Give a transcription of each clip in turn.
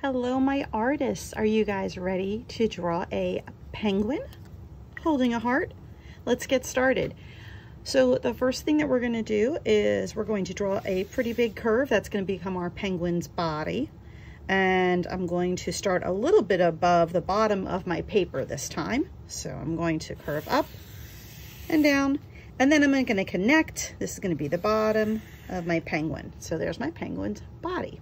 Hello, my artists. Are you guys ready to draw a penguin holding a heart? Let's get started. So the first thing that we're going to do is we're going to draw a pretty big curve. That's going to become our penguin's body. And I'm going to start a little bit above the bottom of my paper this time. So I'm going to curve up and down. And then I'm going to connect. This is going to be the bottom of my penguin. So there's my penguin's body.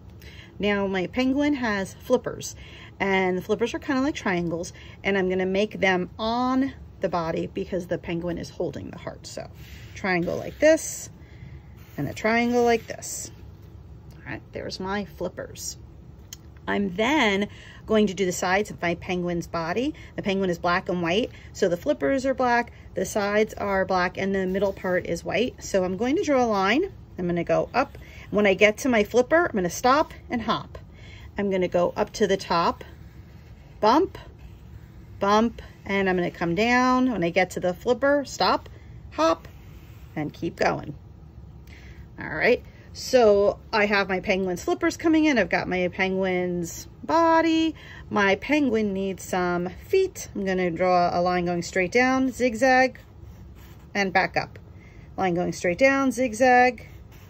Now my penguin has flippers and the flippers are kind of like triangles and I'm going to make them on the body because the penguin is holding the heart. So triangle like this and a triangle like this. All right, there's my flippers. I'm then going to do the sides of my penguin's body. The penguin is black and white, so the flippers are black, the sides are black, and the middle part is white. So I'm going to draw a line. I'm going to go up when I get to my flipper, I'm going to stop and hop. I'm going to go up to the top, bump, bump, and I'm going to come down. When I get to the flipper, stop, hop, and keep going. All right, so I have my penguin's flippers coming in. I've got my penguin's body. My penguin needs some feet. I'm going to draw a line going straight down, zigzag, and back up. Line going straight down, zigzag,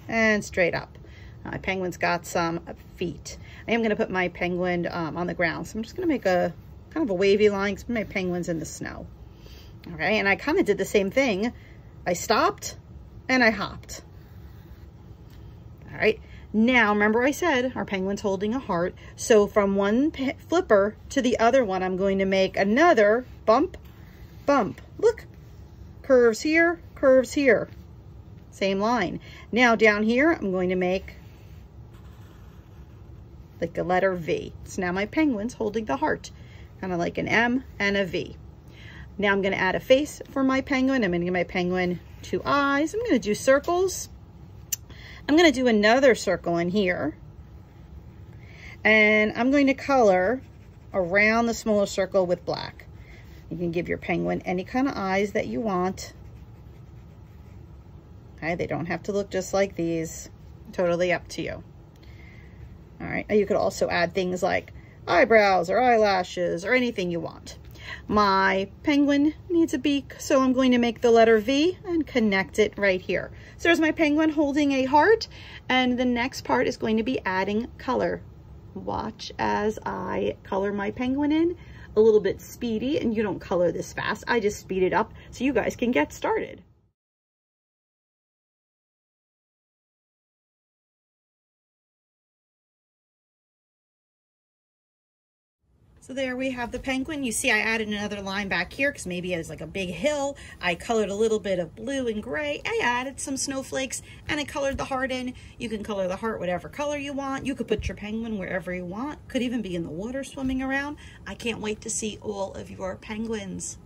and straight up. My penguin's got some feet. I am going to put my penguin um, on the ground. So I'm just going to make a kind of a wavy line because my penguin's in the snow. Okay, and I kind of did the same thing. I stopped and I hopped. All right, now remember I said our penguin's holding a heart. So from one flipper to the other one, I'm going to make another bump, bump. Look, curves here, curves here same line. Now down here, I'm going to make like the letter V. So now my penguin's holding the heart, kind of like an M and a V. Now I'm going to add a face for my penguin. I'm going to give my penguin two eyes. I'm going to do circles. I'm going to do another circle in here. And I'm going to color around the smaller circle with black. You can give your penguin any kind of eyes that you want. Okay, they don't have to look just like these. Totally up to you. All right, you could also add things like eyebrows or eyelashes or anything you want. My penguin needs a beak, so I'm going to make the letter V and connect it right here. So there's my penguin holding a heart, and the next part is going to be adding color. Watch as I color my penguin in a little bit speedy, and you don't color this fast. I just speed it up so you guys can get started. So there we have the penguin. You see I added another line back here because maybe it was like a big hill. I colored a little bit of blue and gray. I added some snowflakes and I colored the heart in. You can color the heart whatever color you want. You could put your penguin wherever you want. Could even be in the water swimming around. I can't wait to see all of your penguins.